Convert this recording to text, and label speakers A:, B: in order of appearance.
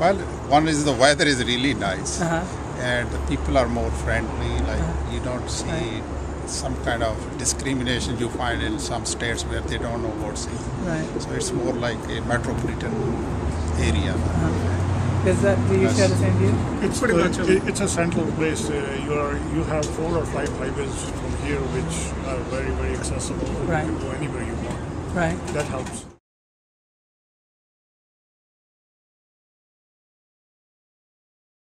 A: Well, one is the weather is really nice,
B: Uh-huh.
A: and the people are more friendly. Like uh-huh. you don't see some kind of discrimination you find in some states where they don't know what's it.
B: Right.
A: So it's more like a metropolitan area. Uh-huh.
B: Is that do you share the same view?
C: It's
D: Pretty much uh,
C: a- it's a central place. Uh, you are you have four or five highways from here which are very very accessible.
B: Right.
C: You can go anywhere you want.
B: Right.
C: That helps.